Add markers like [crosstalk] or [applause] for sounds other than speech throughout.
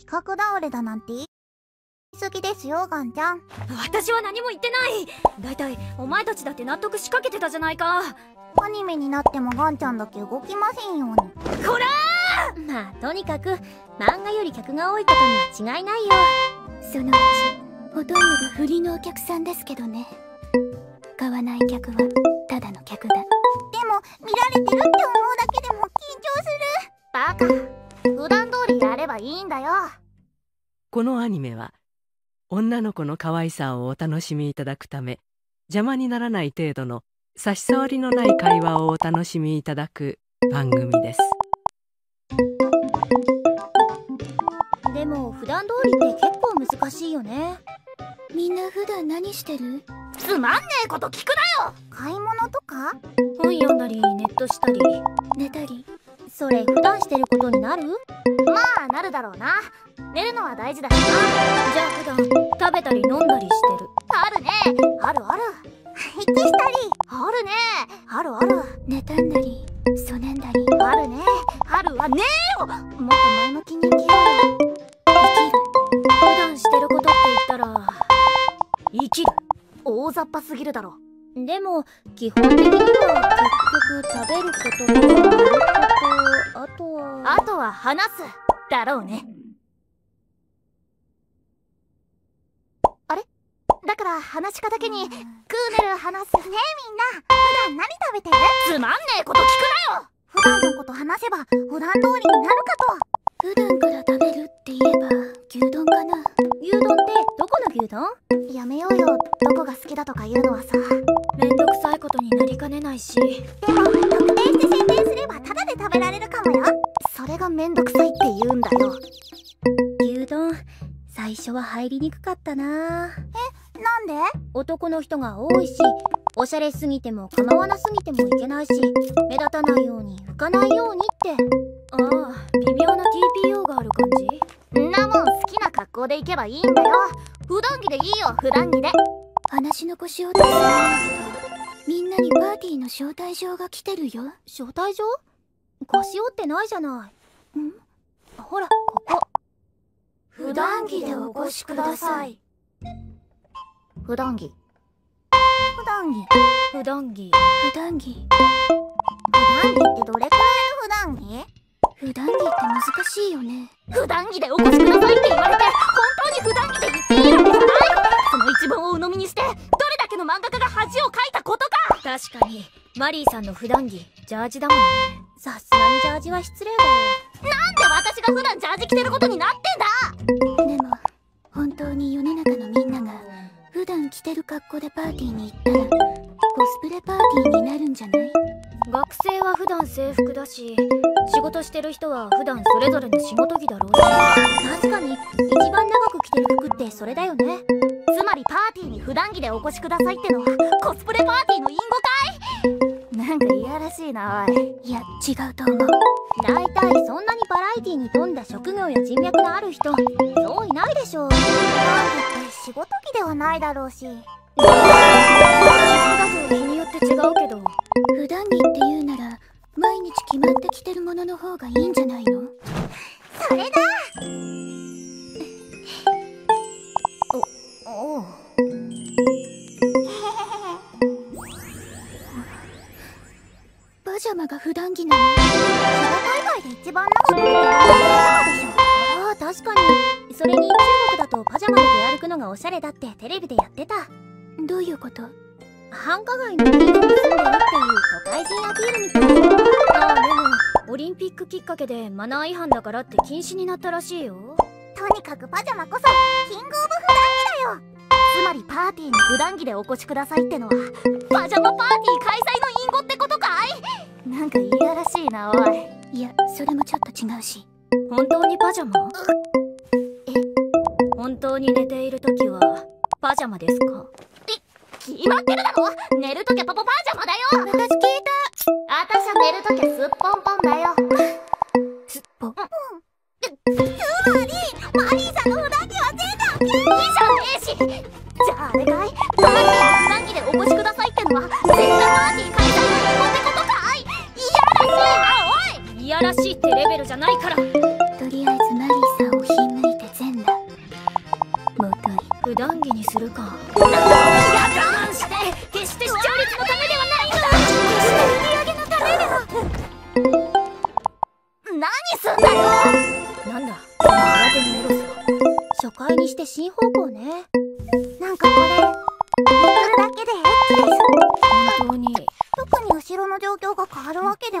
企画倒れだなんて。言い過ぎですよガンちゃん。私は何も言ってない。だいたいお前たちだって納得しかけてたじゃないか。アニメになってもガンちゃんだけ動きませんように。こらまあとにかく漫画より客が多いことには違いないよ。そのうちほとんどがフリのお客さんですけどね。買わない客はただの客だ。でも見られてるって思うだけでも緊張する。バカ。普段ばいいんだよ。このアニメは女の子の可愛さをお楽しみいただくため邪魔にならない程度の差し障りのない会話をお楽しみいただく番組です。でも普段通りって結構難しいよね。みんな普段何してる？つまんねえこと聞くなよ。買い物とか？本読んだりネットしたり。寝たりそれ普段してることになる？まあなるだろうな。寝るのは大事だしな。じゃあ普段食べたり飲んだりしてる。あるね。あるある。息したり。あるね。あるある。寝たんだりそねんだり。あるね。あるわね。えよもっと前向きに生きようよ普段してることって言ったら生きる。大雑把すぎるだろ。でも基本的には結局食べることと寝ることあとはあとは話す。だろうね。あれ？だから話し方だけにクーネル話す。ねえみんな。普段何食べてる？つまんねえこと聞くなよ。普段のこと話せば普段通りになるかと。普段から食べるって言えば牛丼かな？牛丼ってどこの牛丼？やめようよ。どこが好きだとか言うのはさ。めんどくさいことになりかねないし。でも特定して宣伝すればタダで食べられるかもよ。それがめんどくさいって言うんだよ。牛丼最初は入りにくかったな。なんで？男の人が多いしおしゃれすぎても構わなすぎてもいけないし目立たないように浮かないようにって。ああ微妙な TPO がある感じんなもん好きな格好で行けばいいんだよ。普段着でいいよ。普段着で。話の腰を出すみんなにパーティーの招待状が来てるよ。招待状？腰折ってないじゃない。ん？ほらここ。普段着でお越しください。普段着。普段着。普段着。普段着。普段着ってどれくらいの普段着？普段着って難しいよね。普段着でお越しくださいって言われて本当に普段着で言っていいのじゃないその一文を鵜呑みにしてどれだけの漫画家が恥をかいたことか。確かにマリーさんの普段着ジャージだもん。ねさすがにジャージは失礼だなんで私が普段ジャージ着てることになってんだ。よでも本当に世の中のみんなが普段着てる格好でパーティーに行ったらコスプレパーティーになるんじゃない？学生は普段制服だし仕事してる人は普段それぞれの仕事着だろうし。確かに一番長く着てる服ってそれだよね。つまりパーティーに普段着でお越しくださいってのはコスプレパーティーの隠語かい？なんかいやらしいなおい。いや違うと思う。大体そんなにバラエティに富んだ職業や人脈のある人そういないでしょ普段着って仕事着ではないだろうし。だと日によって違うけど。普段着って言うなら毎日決まって着てるものの方がいいんじゃないの？それだ！おおう。パジャマが普段着なの。仕事以外で一番長く着て。るのはでしょああ確かに。それに中国だとパジャマで出歩くのがおしゃれだってテレビでやってた。どういうこと？繁華街のリードに住んでるっていう都会人アピールみたい。ああでもオリンピックきっかけでマナー違反だからって禁止になったらしいよ。とにかくパジャマこそキングオブ普段着だよ。つまりパーティーに普段着でお越しくださいってのは。パジャマパーティー開催の隠語ってことかい？なんかいやらしいなおい。いやそれもちょっと違うし。本当にパジャマ？え？本当に寝ている時はパジャマですか？決まってるだろ！寝るときはパパパジャマ越 [laughs]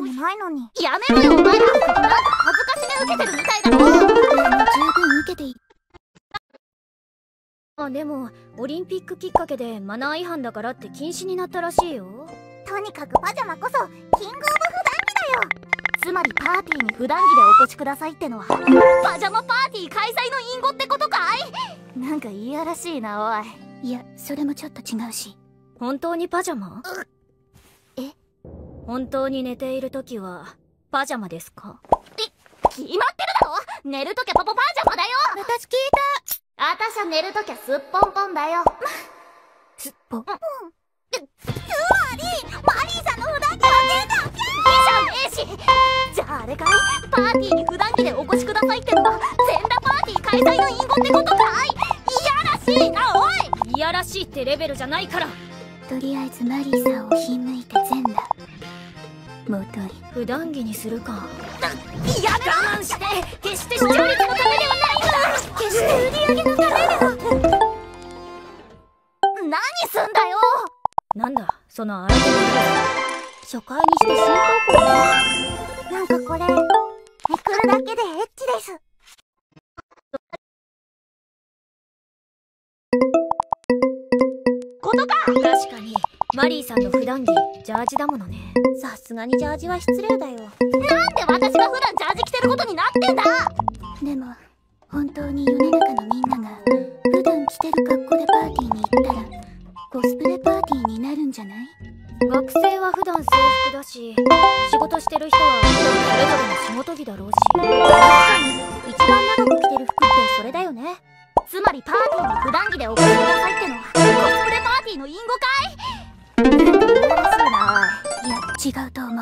でもないのに。やめろよお前ら。なんか恥ずかしめ受けてるみたいだろ十分受けていあでもオリンピックきっかけでマナー違反だからって禁止になったらしいよ。とにかくパジャマこそキングオブ普段着だよ。つまりパーティーに普段着でお越しくださいってのはパジャマパーティー開催の隠語ってことかい？なんかいやらしいなおい。いやそれもちょっと違うし。本当にパジャマ？え本当に寝ている時はパジャマですか？決まってるだろ！寝るときゃパパパージャマだよ！私聞いあたしゃ寝るときゃすっぽんぽんだよ。たすっぽつまりマリーさんの普段着はねえだけ！じゃねえしじゃああれかい？パーティーに普段着でお越しくださいってのは全裸パーティー開催の隠語ってことかい！いやらしいなおい！いやらしいってレベルじゃないから。とりあえずマリーさんをひんむいて全裸元に普段着にするか。いや我慢して。決して視聴率のためではないんだ決して売り上げのためでは何すんだよ！なんだその初回にして新方向ねなんかこれめくるだけでエッチです。ことか！確かにマリーさんの普段着ジャージだものね。さすがにジャージは失礼だよ。なんで私が普段ジャージ着てることになってんだ！でも本当に世の中のみんなが普段着てる格好でパーティーに行ったらコスプレパーティーになるんじゃない？学生は普段制服だし仕事してる人は普段それぞれの仕事着だろうし。一番長く着てる服ってそれだよね。つまりパーティーに普段着でお越しくださいってのはコスプレパーティーの隠語かい？しいな。いや違うと思う。